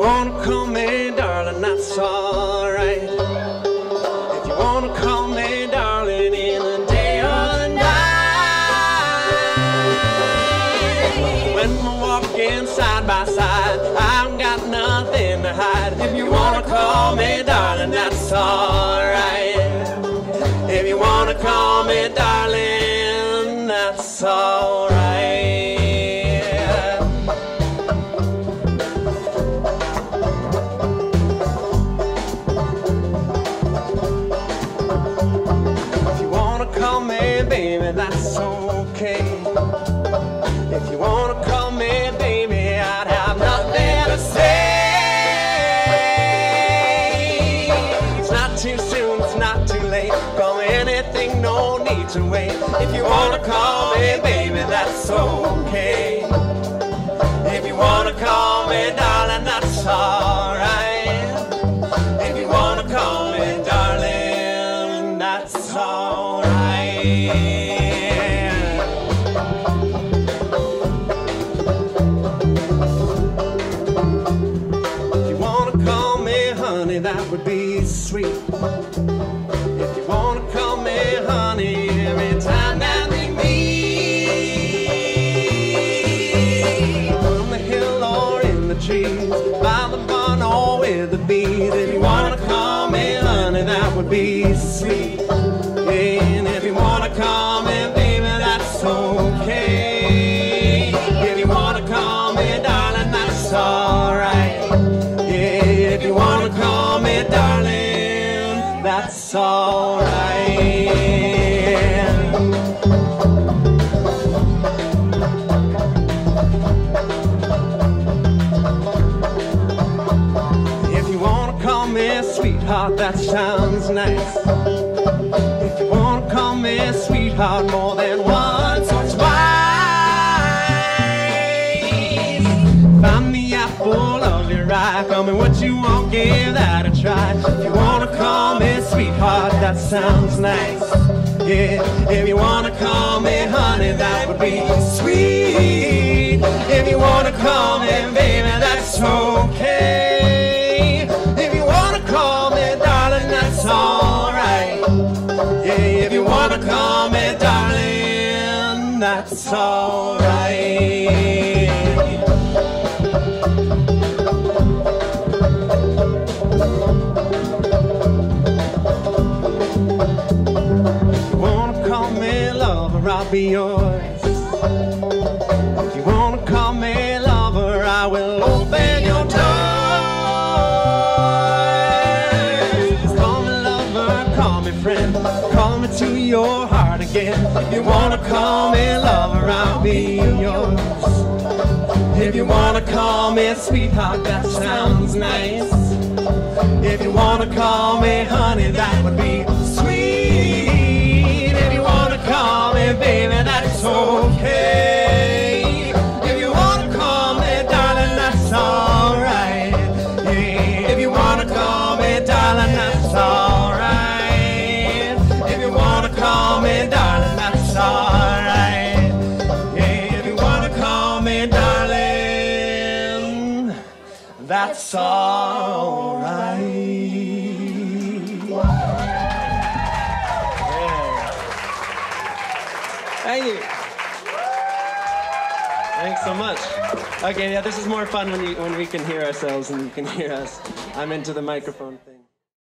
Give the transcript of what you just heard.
wanna call me darling, that's alright. If you wanna call me darling in the day or the night. When we're walking side by side, I've got nothing to hide. If you wanna call me darling, that's alright. If you wanna call me darling, that's alright. If you wanna call me baby, I'd have nothing to say. It's not too soon, it's not too late. Call me anything, no need to wait. If you wanna call me baby, that's okay. If you wanna call me darling, that's alright. If you wanna call me darling, that's alright. Be sweet. And if you wanna call me baby, that's okay. If you wanna call me darling, that's alright. Yeah, if you wanna call me that's alright. If you wanna call me sweetheart, that sounds nice. If you wanna call me sweetheart more than once or twice, find the apple of your eye. Tell me what you want, give that a try. If you wanna call me sweetheart, that sounds nice. Yeah, if you wanna call me honey, that would be sweet. If you wanna call me baby, that's okay. If you wanna call me darling, that's alright. Yeah, if you wanna call me darling, that's alright. Wanna call me lover, I'll be yours. If you wanna call me lover, I will open your doors. Call me lover, call me friend, call me to your heart again. If you wanna call me lover, I'll be yours. If you wanna call me sweetheart, that sounds nice. If you wanna call me honey, that would be me baby, that's okay. If you wanna call me darling, that's alright. Yeah. If you wanna call me darling, that's alright. If you wanna call me darling, that's alright. Yeah. If you wanna call me darling, that's alright. Thanks so much. Okay, yeah, this is more fun when you when we can hear ourselves and you can hear us. I'm into the microphone thing.